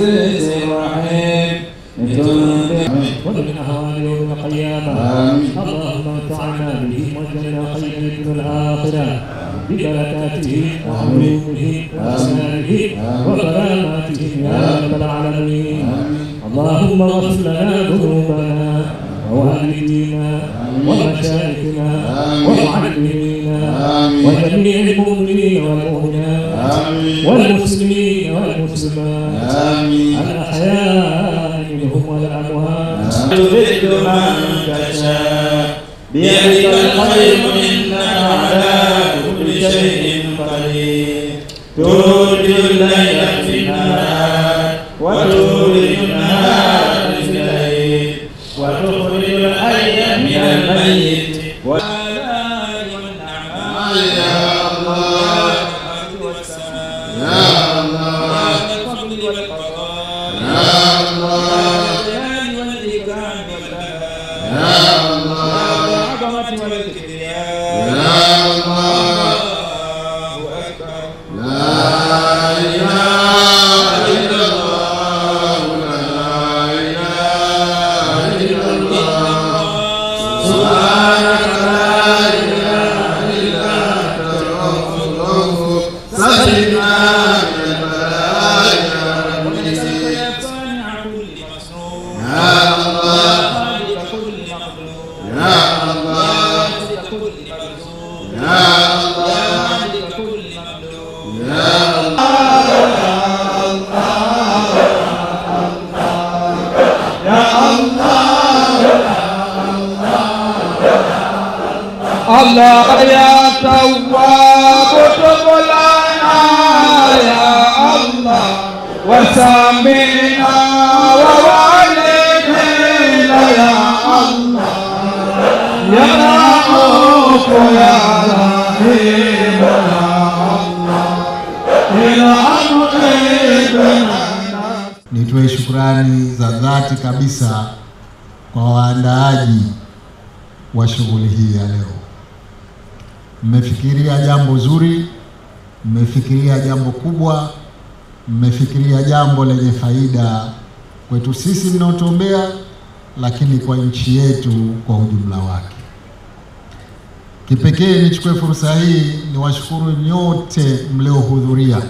العزيز الرحيم ومن أهوال يوم القيامة اللهم انفعنا به وجعلنا خيرا من الآخرة ببركاته وعلومه وأسراره وكراماته يا رب العالمين اللهم اغفر لنا ذنوبنا ووالدينا ومشايخنا والمسلمين والمسلمات. الأحياء منهم والأموات تذل من تشاء بيدك الخير إنك على كل شيء قدير. تولج الليل في النهار وتولج النهار في الليل وتخرج الحي من الميت. الله يا تواب تب يا الله. وسامنا ووالدينا يا الله. يا رؤوف يا رحيم يا Nitoe shukrani za dhati kabisa kwa waandaaji wa shughuli hii ya leo. Mmefikiria jambo zuri, mmefikiria jambo kubwa, mmefikiria jambo lenye faida kwetu sisi mnaotuombea, lakini kwa nchi yetu kwa ujumla wake. Kipekee nichukue fursa hii niwashukuru nyote mliohudhuria.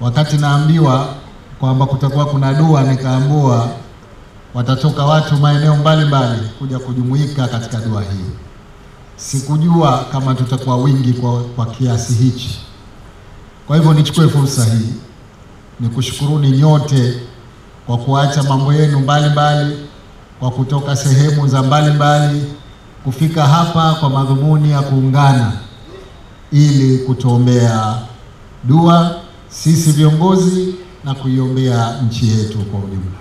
Wakati naambiwa kwamba kutakuwa kuna dua, nikaambua watatoka watu maeneo mbalimbali kuja kujumuika katika dua hii. Sikujua kama tutakuwa wingi kwa, kwa kiasi hichi. Kwa hivyo nichukue fursa hii nikushukuruni nyote kwa kuacha mambo yenu mbalimbali, kwa kutoka sehemu za mbalimbali kufika hapa kwa madhumuni ya kuungana ili kutuombea dua sisi viongozi na kuiombea nchi yetu kwa ujumla.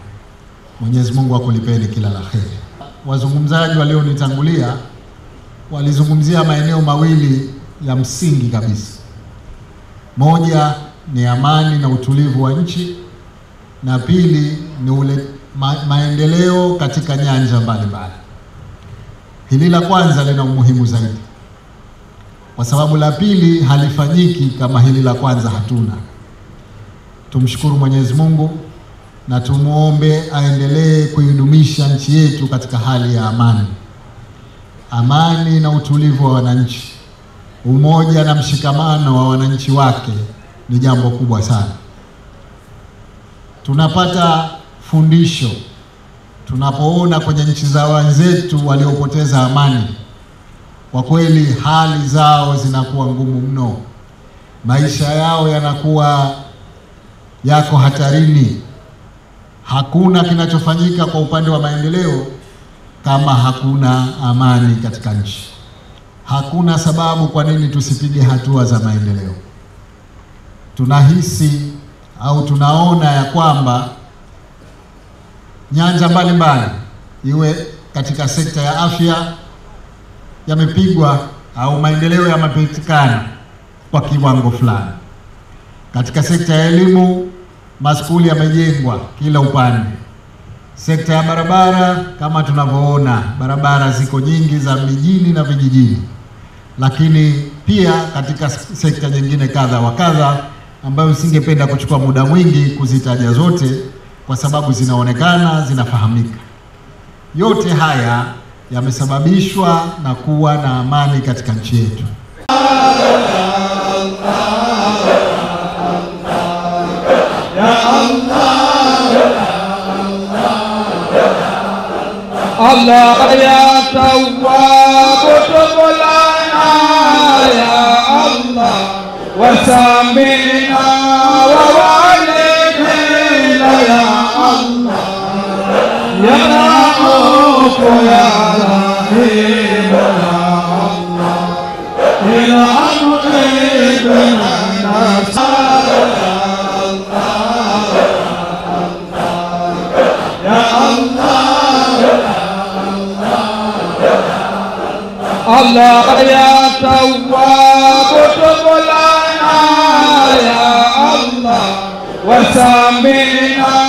Mwenyezi Mungu akulipeni kila la heri. Wazungumzaji walionitangulia walizungumzia maeneo mawili ya msingi kabisa. Moja ni amani na utulivu wa nchi, na pili ni ule ma, maendeleo katika nyanja mbalimbali. Hili la kwanza lina umuhimu zaidi, kwa sababu la pili halifanyiki kama hili la kwanza hatuna. Tumshukuru Mwenyezi Mungu na tumwombe aendelee kuidumisha nchi yetu katika hali ya amani, amani na utulivu wa wananchi, umoja na mshikamano wa wananchi wake ni jambo kubwa sana. Tunapata fundisho tunapoona kwenye nchi za wenzetu waliopoteza amani, kwa kweli hali zao zinakuwa ngumu mno, maisha yao yanakuwa yako hatarini. Hakuna kinachofanyika kwa upande wa maendeleo kama hakuna amani katika nchi. Hakuna sababu kwa nini tusipige hatua za maendeleo. tunahisi au tunaona ya kwamba nyanja mbalimbali iwe katika sekta ya afya yamepigwa au maendeleo yamepatikana kwa kiwango fulani. Katika sekta ya elimu, maskuli yamejengwa kila upande. Sekta ya barabara, kama tunavyoona, barabara ziko nyingi za mijini na vijijini, lakini pia katika sekta nyingine kadha wa kadha ambayo singependa kuchukua muda mwingi kuzitaja zote kwa sababu zinaonekana, zinafahamika. Yote haya yamesababishwa na kuwa na amani katika nchi yetu. Allah ya الله يا تواب تب لنا يا الله وسامعنا